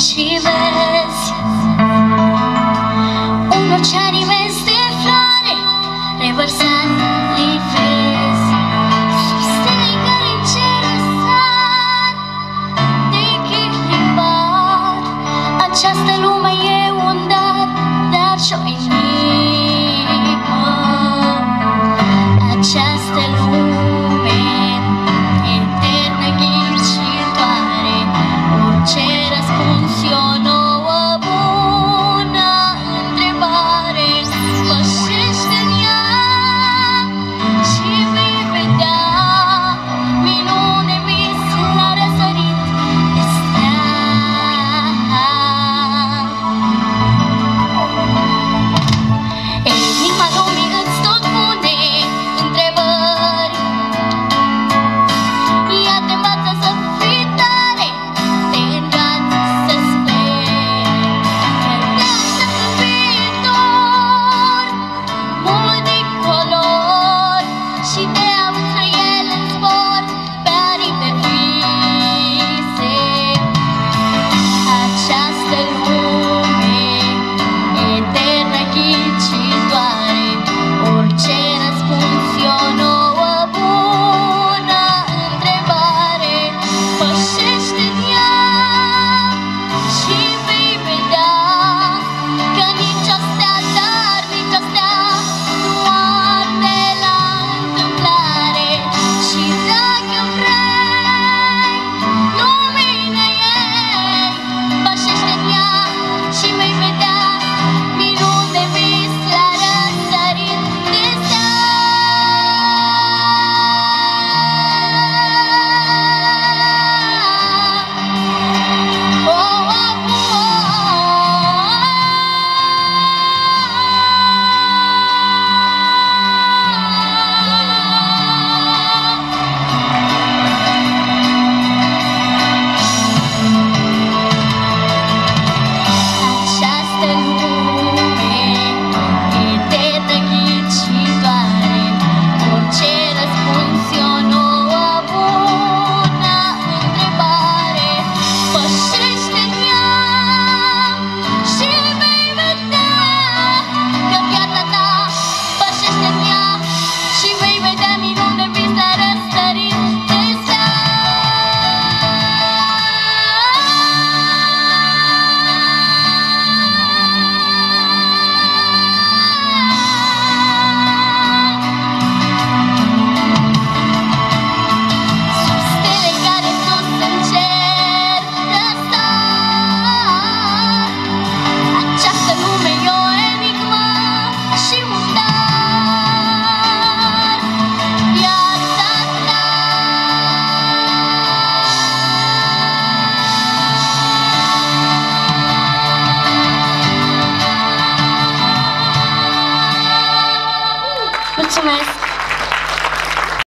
și vezi. Un ocean imens de floare revărsat livrezi Sub stelei care cer răsar de echilibrat Această lume e un dar, dar și o inimă